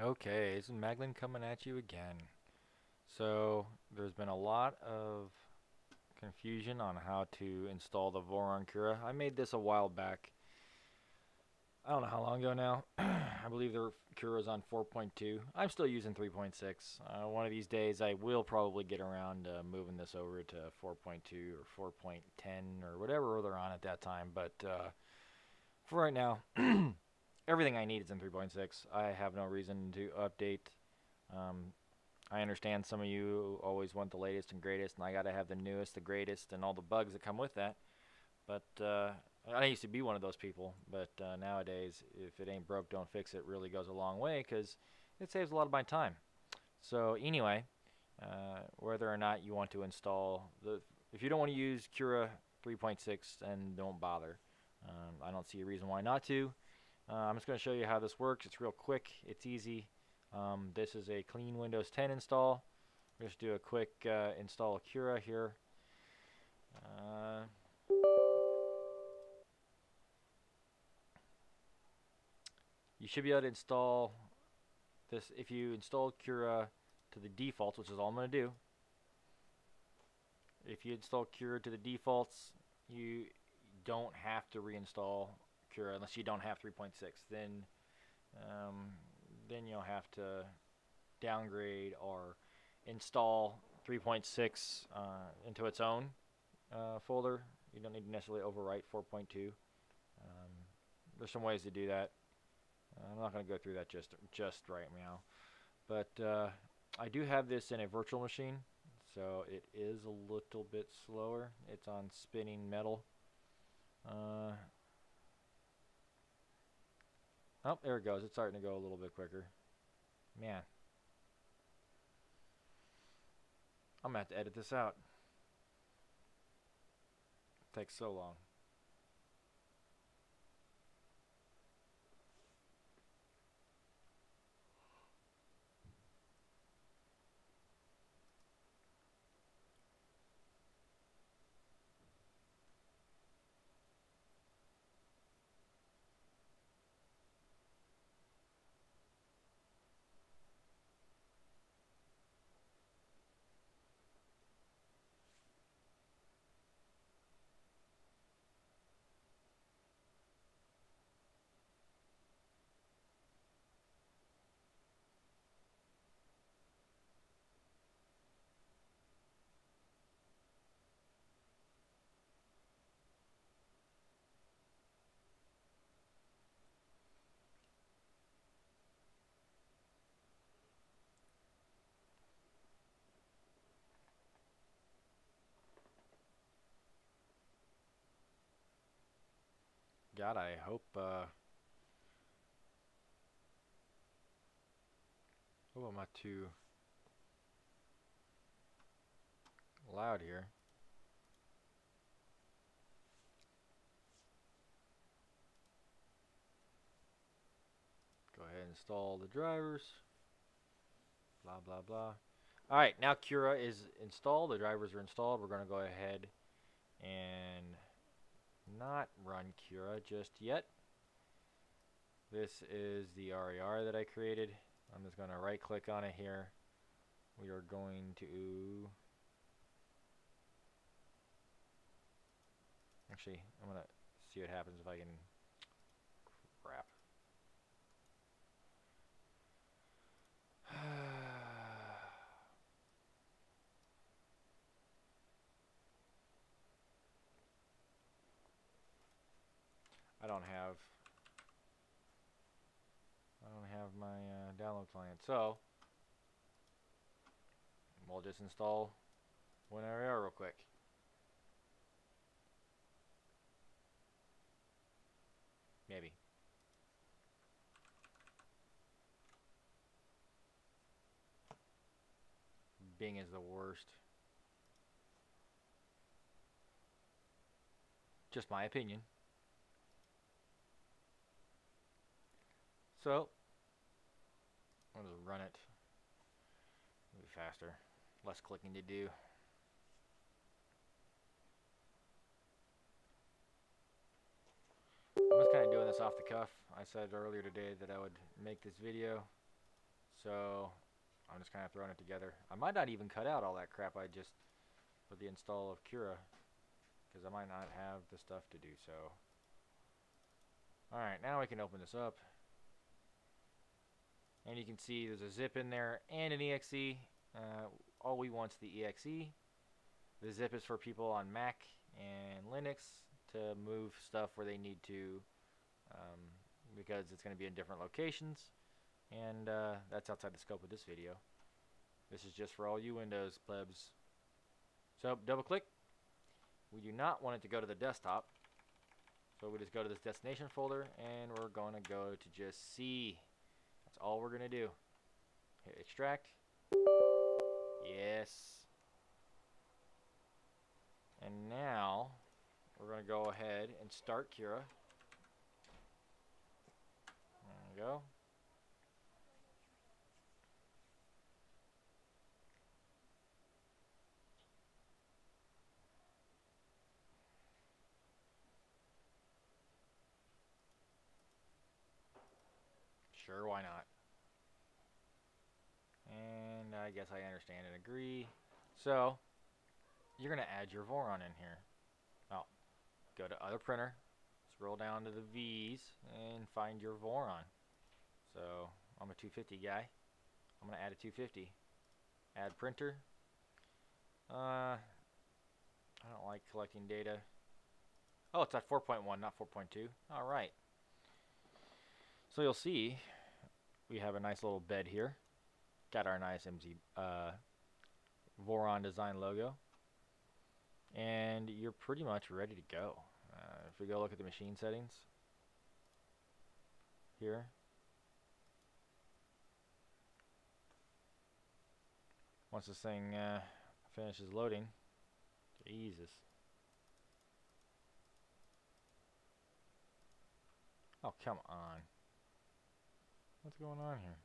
Okay, this is Maglin coming at you again. So, there's been a lot of confusion on how to install the Voron Cura. I made this a while back. I don't know how long ago now. I believe the Cura is on 4.2. I'm still using 3.6. Uh, one of these days I will probably get around moving this over to 4.2 or 4.10 or whatever they're on at that time. But uh, for right now, everything I need is in 3.6. I have no reason to update. Um, I understand some of you always want the latest and greatest, and I got to have the newest, the greatest, and all the bugs that come with that. But uh, I used to be one of those people, but uh, nowadays, if it ain't broke, don't fix it really goes a long way because it saves a lot of my time. So anyway, uh, whether or not you want to install the, if you don't want to use Cura 3.6, then don't bother. Um, I don't see a reason why not to. Uh, I'm just going to show you how this works. It's real quick. It's easy. Um, this is a clean Windows 10 install. Just do a quick uh, install Cura here. Uh, you should be able to install this if you install Cura to the defaults, which is all I'm going to do. If you install Cura to the defaults, you don't have to reinstall Unless you don't have 3.6. Then, um, then you'll have to downgrade or install 3.6 uh, into its own uh, folder. You don't need to necessarily overwrite 4.2. Um, there's some ways to do that. I'm not going to go through that just just right now, but uh, I do have this in a virtual machine, so it is a little bit slower. It's on spinning metal. Uh, oh, there it goes. It's starting to go a little bit quicker. Man. I'm going to have to edit this out. It takes so long. God, I hope, uh, hope I'm not too loud here. Go ahead and install the drivers. Blah, blah, blah. Alright, now Cura is installed. The drivers are installed. We're going to go ahead and not run Cura just yet. This is the RAR that I created. I'm just going to right click on it here. We are going to actually I'm going to see what happens if I can crap. I don't have I don't have my uh, download client. So we'll just install WinRAR real quick. Maybe. Bing is the worst. Just my opinion. So, I'll just run it. It'll be faster. Less clicking to do. I'm just kind of doing this off the cuff. I said earlier today that I would make this video. So I'm just kind of throwing it together. I might not even cut out all that crap I just for the install of Cura because I might not have the stuff to do so. Alright, now we can open this up. And you can see there's a zip in there and an exe. Uh, all we want is the exe. The zip is for people on Mac and Linux to move stuff where they need to um, because it's going to be in different locations. And uh, that's outside the scope of this video. This is just for all you Windows plebs. So double click. We do not want it to go to the desktop. So we just go to this destination folder and we're going to go to just C. That's all we're going to do. Hit extract. Yes. And now we're going to go ahead and start Cura. There we go. Sure, why not? And I guess I understand and agree. So, you're going to add your Voron in here. Oh, go to other printer, scroll down to the V's, and find your Voron. So, I'm a 250 guy. I'm going to add a 250. Add printer. Uh, I don't like collecting data. Oh, it's at 4.1, not 4.2. Alright. So you'll see we have a nice little bed here. Got our nice MZ uh, Voron design logo. And you're pretty much ready to go. Uh, if we go look at the machine settings here. Once this thing uh, finishes loading, Jesus. Oh, come on. What's going on here?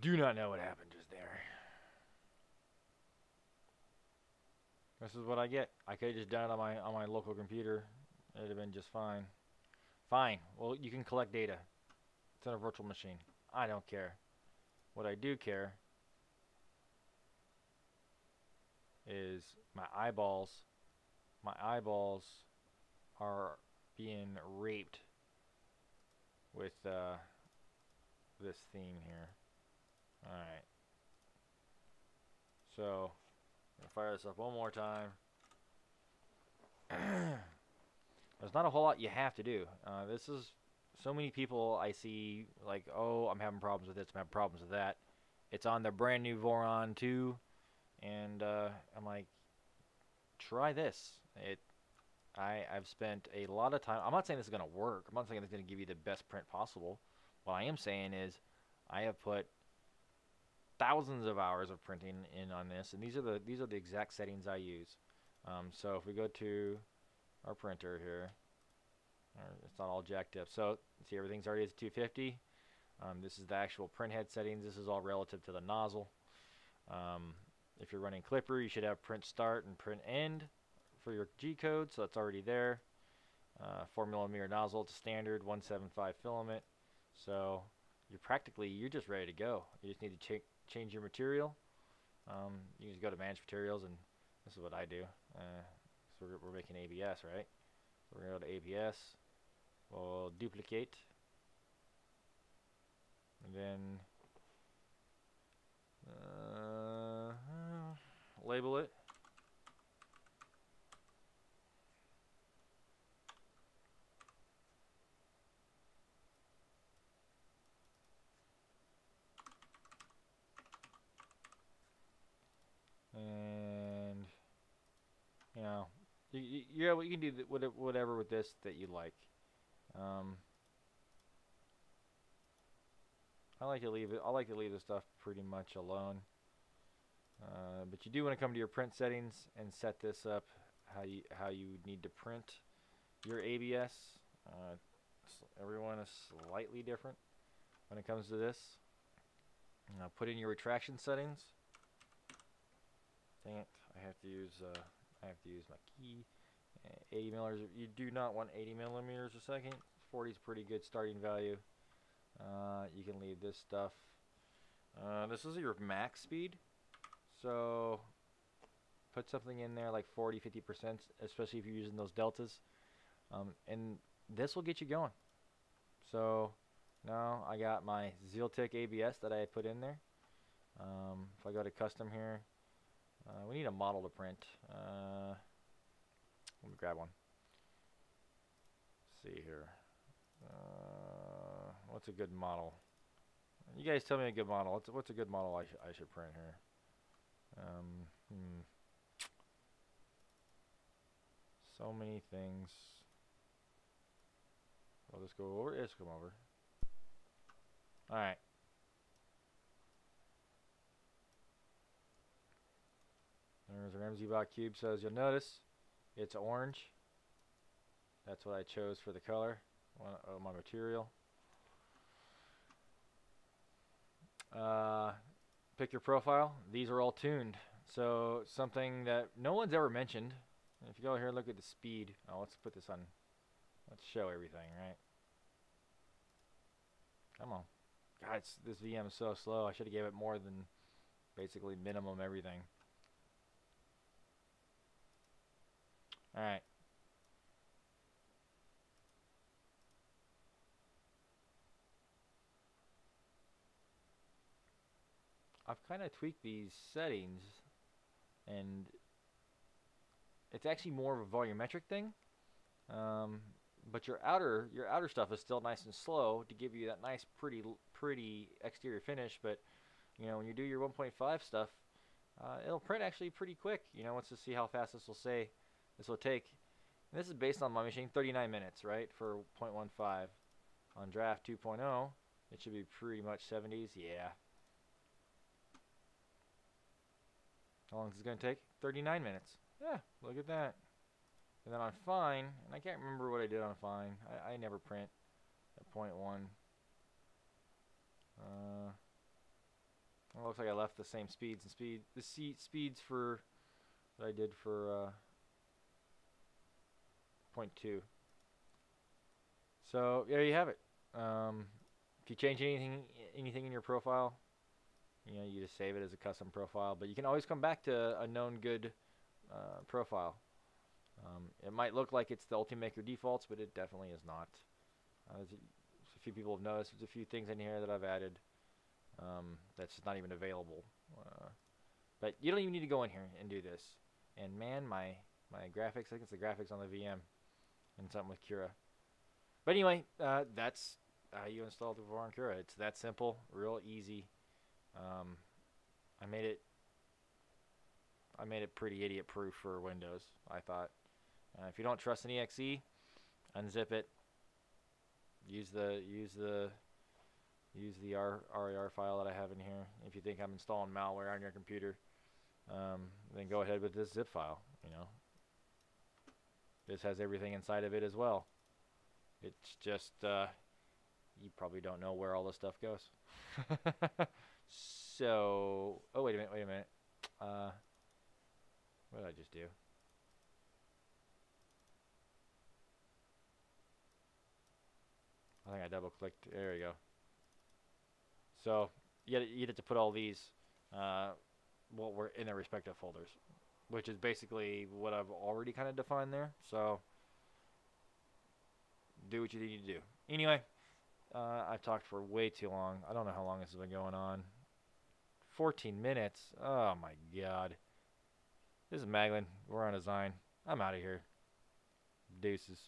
Do not know what happened just there. This is what I get. I could have just done it on my on my local computer. It'd have been just fine. Fine. Well, you can collect data. It's on a virtual machine. I don't care. What I do care is my eyeballs my eyeballs are being raped with uh, this theme here. Alright. So, I'm fire this up one more time. There's not a whole lot you have to do. Uh, this is so many people I see like, oh, I'm having problems with this, I'm having problems with that. It's on the brand new Voron 2 and uh, I'm like, try this. It, I I've spent a lot of time. I'm not saying this is gonna work. I'm not saying it's gonna give you the best print possible. What I am saying is, I have put thousands of hours of printing in on this, and these are the these are the exact settings I use. Um, so if we go to our printer here, it's not all jacked up. So see everything's already at 250. Um, this is the actual print head settings. This is all relative to the nozzle. Um, if you're running Klipper, you should have print start and print end for your G code, so that's already there. Uh, 4 millimeter nozzle, it's standard 175 filament. So you're practically, you're just ready to go. You just need to ch change your material. Um, you just go to manage materials, and this is what I do. Uh, so we're, we're making ABS, right? So we're going to go to ABS. We'll duplicate. And then uh, label it. And you know, you, you, you can do whatever with this that you like. Um, I like to leave it. I like to leave the stuff pretty much alone. Uh, but you do want to come to your print settings and set this up how you how you need to print your ABS. Uh, everyone is slightly different when it comes to this. Now put in your retraction settings. Dang it! I have to use uh, I have to use my key. Uh, 80 millimeters. You do not want 80 millimeters a second. 40 is pretty good starting value. Uh, you can leave this stuff. Uh, this is your max speed, so put something in there like 40, 50 percent, especially if you're using those deltas, um, and this will get you going. So now I got my Zealtech ABS that I put in there. Um, if I go to custom here, uh, we need a model to print. Uh, let me grab one. Let's see here. Uh, what's a good model? You guys tell me a good model. What's what's a good model I, sh I should print here? Um, hmm. So many things. I'll just go over. Let's come over. All right. There's an Bot cube. So as you'll notice, it's orange. That's what I chose for the color of my material. Uh, pick your profile. These are all tuned. So something that no one's ever mentioned. If you go here and look at the speed. Oh, let's put this on. Let's show everything, right? Come on. God, this VM is so slow. I should have gave it more than basically minimum everything. Alright. I've kind of tweaked these settings and it's actually more of a volumetric thing. Um, but your outer your outer stuff is still nice and slow to give you that nice pretty pretty exterior finish but you know when you do your 1.5 stuff uh, it'll print actually pretty quick you know let's just see how fast this will say this will take and this is based on my machine 39 minutes right for 0.15 on draft 2.0 it should be pretty much 70s yeah how long is it going to take 39 minutes yeah look at that and then on fine, and I can't remember what I did on fine. I, I never print at point one. Uh, it looks like I left the same speeds and speed the seat speeds for that I did for uh, point two. So there you have it. Um, if you change anything anything in your profile, you know you just save it as a custom profile. But you can always come back to a known good uh, profile. Um, it might look like it's the Ultimaker defaults, but it definitely is not. Uh, a few people have noticed there's a few things in here that I've added um, that's not even available. Uh, but you don't even need to go in here and do this. And man, my my graphics, I think it's the graphics on the VM and something with Cura. But anyway, uh, that's how you install the Voron Cura. It's that simple, real easy. Um, I made it I made it pretty idiot proof for Windows, I thought. Uh, if you don't trust an exe, unzip it. Use the use the use the RAR file that I have in here. If you think I'm installing malware on your computer, um, then go ahead with this zip file. You know, this has everything inside of it as well. It's just uh, you probably don't know where all this stuff goes. so, oh wait a minute, wait a minute. Uh, what did I just do? I think I double clicked. There we go. So you get, to put all these uh, what were in their respective folders, which is basically what I've already kind of defined there. So do what you need to do. Anyway, uh, I've talked for way too long. I don't know how long this has been going on. 14 minutes. Oh my god. This is Maglin. Voron Design. I'm out of here. Deuces.